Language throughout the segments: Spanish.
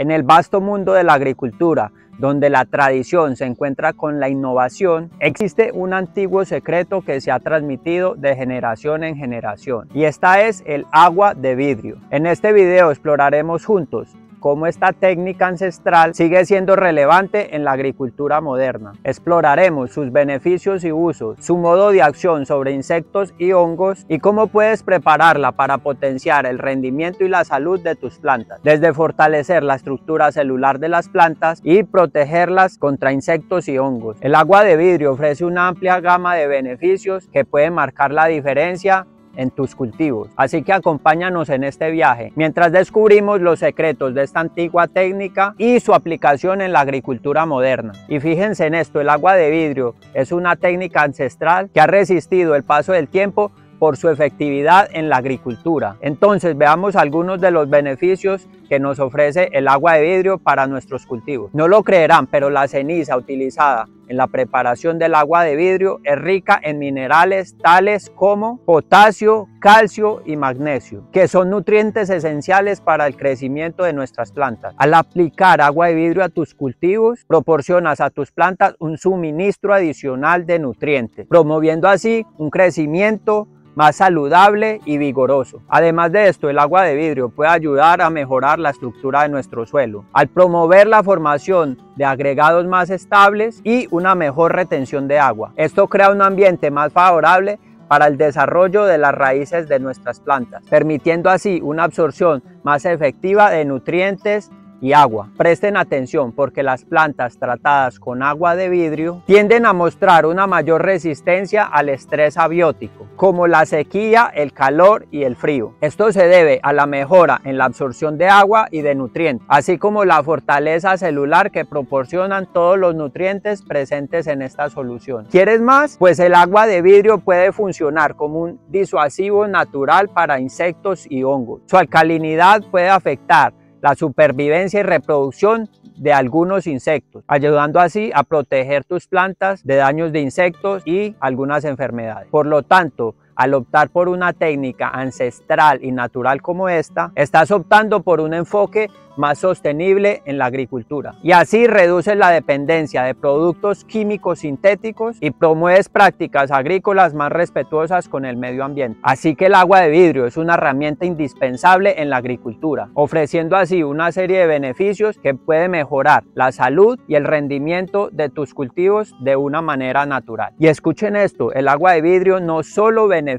En el vasto mundo de la agricultura, donde la tradición se encuentra con la innovación, existe un antiguo secreto que se ha transmitido de generación en generación y esta es el agua de vidrio. En este video exploraremos juntos cómo esta técnica ancestral sigue siendo relevante en la agricultura moderna. Exploraremos sus beneficios y usos, su modo de acción sobre insectos y hongos y cómo puedes prepararla para potenciar el rendimiento y la salud de tus plantas, desde fortalecer la estructura celular de las plantas y protegerlas contra insectos y hongos. El agua de vidrio ofrece una amplia gama de beneficios que pueden marcar la diferencia en tus cultivos. Así que acompáñanos en este viaje mientras descubrimos los secretos de esta antigua técnica y su aplicación en la agricultura moderna. Y fíjense en esto, el agua de vidrio es una técnica ancestral que ha resistido el paso del tiempo por su efectividad en la agricultura. Entonces veamos algunos de los beneficios que nos ofrece el agua de vidrio para nuestros cultivos. No lo creerán, pero la ceniza utilizada en la preparación del agua de vidrio es rica en minerales tales como potasio, calcio y magnesio, que son nutrientes esenciales para el crecimiento de nuestras plantas. Al aplicar agua de vidrio a tus cultivos, proporcionas a tus plantas un suministro adicional de nutrientes, promoviendo así un crecimiento más saludable y vigoroso. Además de esto, el agua de vidrio puede ayudar a mejorar la estructura de nuestro suelo, al promover la formación de agregados más estables y una mejor retención de agua. Esto crea un ambiente más favorable para el desarrollo de las raíces de nuestras plantas, permitiendo así una absorción más efectiva de nutrientes y agua. Presten atención porque las plantas tratadas con agua de vidrio tienden a mostrar una mayor resistencia al estrés abiótico, como la sequía, el calor y el frío. Esto se debe a la mejora en la absorción de agua y de nutrientes, así como la fortaleza celular que proporcionan todos los nutrientes presentes en esta solución. ¿Quieres más? Pues el agua de vidrio puede funcionar como un disuasivo natural para insectos y hongos. Su alcalinidad puede afectar la supervivencia y reproducción de algunos insectos, ayudando así a proteger tus plantas de daños de insectos y algunas enfermedades. Por lo tanto, al optar por una técnica ancestral y natural como esta, estás optando por un enfoque más sostenible en la agricultura. Y así reduces la dependencia de productos químicos sintéticos y promueves prácticas agrícolas más respetuosas con el medio ambiente. Así que el agua de vidrio es una herramienta indispensable en la agricultura, ofreciendo así una serie de beneficios que puede mejorar la salud y el rendimiento de tus cultivos de una manera natural. Y escuchen esto, el agua de vidrio no solo beneficia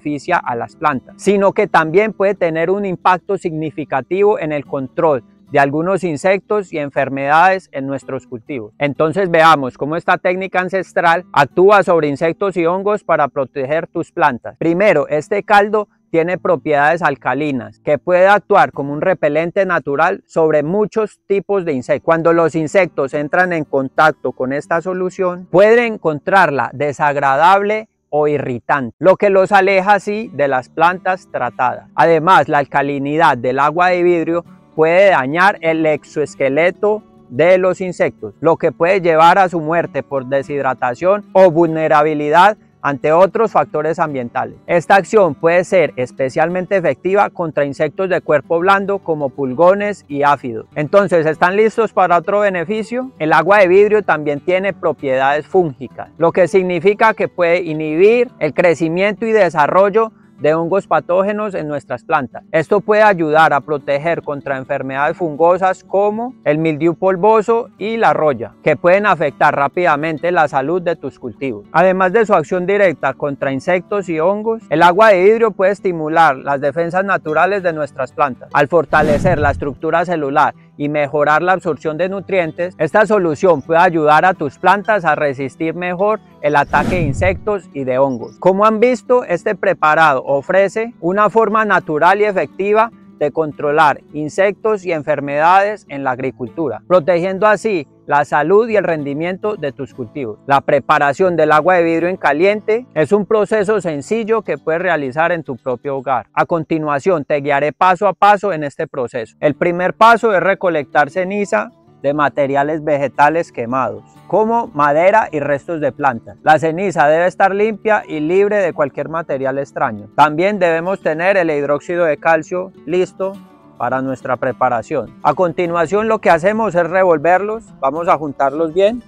a las plantas, sino que también puede tener un impacto significativo en el control de algunos insectos y enfermedades en nuestros cultivos. Entonces veamos cómo esta técnica ancestral actúa sobre insectos y hongos para proteger tus plantas. Primero, este caldo tiene propiedades alcalinas que puede actuar como un repelente natural sobre muchos tipos de insectos. Cuando los insectos entran en contacto con esta solución, pueden encontrarla desagradable o irritante, lo que los aleja así de las plantas tratadas. Además, la alcalinidad del agua de vidrio puede dañar el exoesqueleto de los insectos, lo que puede llevar a su muerte por deshidratación o vulnerabilidad ante otros factores ambientales. Esta acción puede ser especialmente efectiva contra insectos de cuerpo blando como pulgones y áfidos. Entonces, ¿están listos para otro beneficio? El agua de vidrio también tiene propiedades fúngicas, lo que significa que puede inhibir el crecimiento y desarrollo de hongos patógenos en nuestras plantas. Esto puede ayudar a proteger contra enfermedades fungosas como el mildiu polvoso y la roya, que pueden afectar rápidamente la salud de tus cultivos. Además de su acción directa contra insectos y hongos, el agua de vidrio puede estimular las defensas naturales de nuestras plantas. Al fortalecer la estructura celular y mejorar la absorción de nutrientes, esta solución puede ayudar a tus plantas a resistir mejor el ataque de insectos y de hongos. Como han visto, este preparado ofrece una forma natural y efectiva de controlar insectos y enfermedades en la agricultura, protegiendo así la salud y el rendimiento de tus cultivos. La preparación del agua de vidrio en caliente es un proceso sencillo que puedes realizar en tu propio hogar. A continuación te guiaré paso a paso en este proceso. El primer paso es recolectar ceniza de materiales vegetales quemados, como madera y restos de plantas. La ceniza debe estar limpia y libre de cualquier material extraño. También debemos tener el hidróxido de calcio listo para nuestra preparación. A continuación lo que hacemos es revolverlos, vamos a juntarlos bien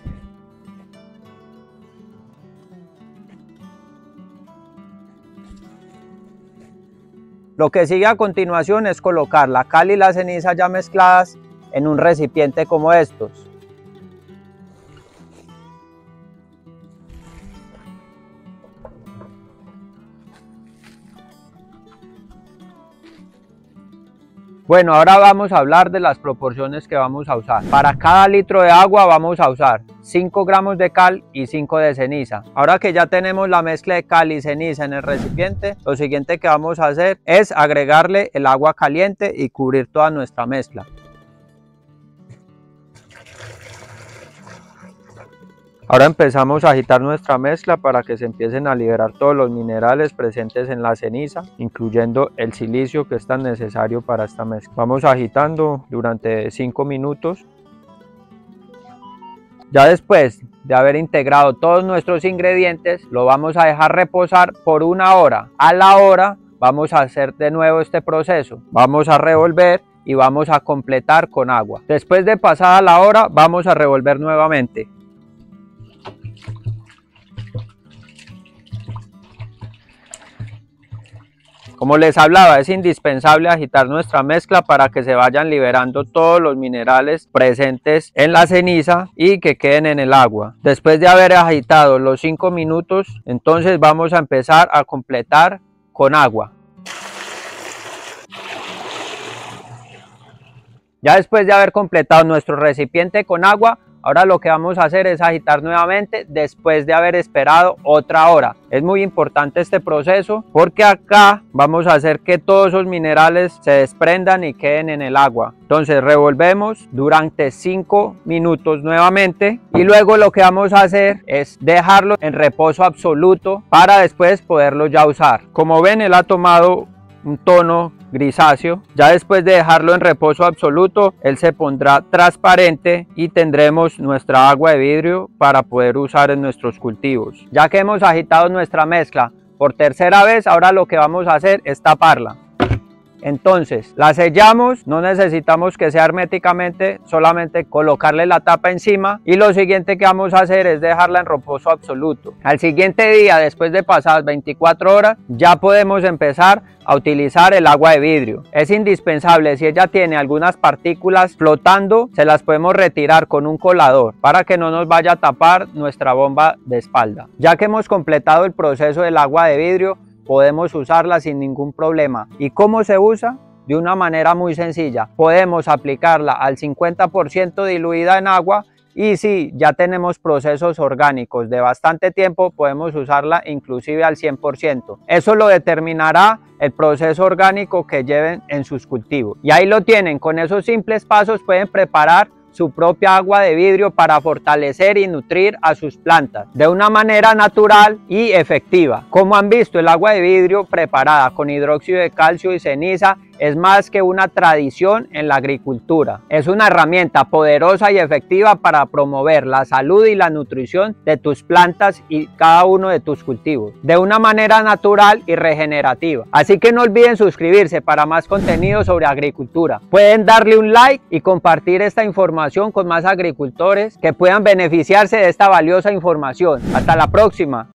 Lo que sigue a continuación es colocar la cal y la ceniza ya mezcladas en un recipiente como estos. Bueno, ahora vamos a hablar de las proporciones que vamos a usar. Para cada litro de agua vamos a usar 5 gramos de cal y 5 de ceniza. Ahora que ya tenemos la mezcla de cal y ceniza en el recipiente, lo siguiente que vamos a hacer es agregarle el agua caliente y cubrir toda nuestra mezcla. Ahora empezamos a agitar nuestra mezcla para que se empiecen a liberar todos los minerales presentes en la ceniza, incluyendo el silicio que es tan necesario para esta mezcla. Vamos agitando durante 5 minutos. Ya después de haber integrado todos nuestros ingredientes, lo vamos a dejar reposar por una hora. A la hora vamos a hacer de nuevo este proceso. Vamos a revolver y vamos a completar con agua. Después de pasada la hora, vamos a revolver nuevamente. Como les hablaba, es indispensable agitar nuestra mezcla para que se vayan liberando todos los minerales presentes en la ceniza y que queden en el agua. Después de haber agitado los 5 minutos, entonces vamos a empezar a completar con agua. Ya después de haber completado nuestro recipiente con agua, Ahora lo que vamos a hacer es agitar nuevamente después de haber esperado otra hora. Es muy importante este proceso porque acá vamos a hacer que todos esos minerales se desprendan y queden en el agua. Entonces revolvemos durante 5 minutos nuevamente y luego lo que vamos a hacer es dejarlo en reposo absoluto para después poderlo ya usar. Como ven él ha tomado un tono grisáceo. Ya después de dejarlo en reposo absoluto, él se pondrá transparente y tendremos nuestra agua de vidrio para poder usar en nuestros cultivos. Ya que hemos agitado nuestra mezcla por tercera vez, ahora lo que vamos a hacer es taparla. Entonces, la sellamos, no necesitamos que sea herméticamente, solamente colocarle la tapa encima y lo siguiente que vamos a hacer es dejarla en reposo absoluto. Al siguiente día, después de pasadas 24 horas, ya podemos empezar a utilizar el agua de vidrio. Es indispensable si ella tiene algunas partículas flotando, se las podemos retirar con un colador para que no nos vaya a tapar nuestra bomba de espalda. Ya que hemos completado el proceso del agua de vidrio, podemos usarla sin ningún problema. ¿Y cómo se usa? De una manera muy sencilla. Podemos aplicarla al 50% diluida en agua y si ya tenemos procesos orgánicos de bastante tiempo, podemos usarla inclusive al 100%. Eso lo determinará el proceso orgánico que lleven en sus cultivos. Y ahí lo tienen, con esos simples pasos pueden preparar su propia agua de vidrio para fortalecer y nutrir a sus plantas de una manera natural y efectiva. Como han visto, el agua de vidrio preparada con hidróxido de calcio y ceniza es más que una tradición en la agricultura. Es una herramienta poderosa y efectiva para promover la salud y la nutrición de tus plantas y cada uno de tus cultivos de una manera natural y regenerativa. Así que no olviden suscribirse para más contenido sobre agricultura. Pueden darle un like y compartir esta información con más agricultores que puedan beneficiarse de esta valiosa información. Hasta la próxima.